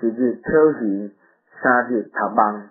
一日超市三日头梦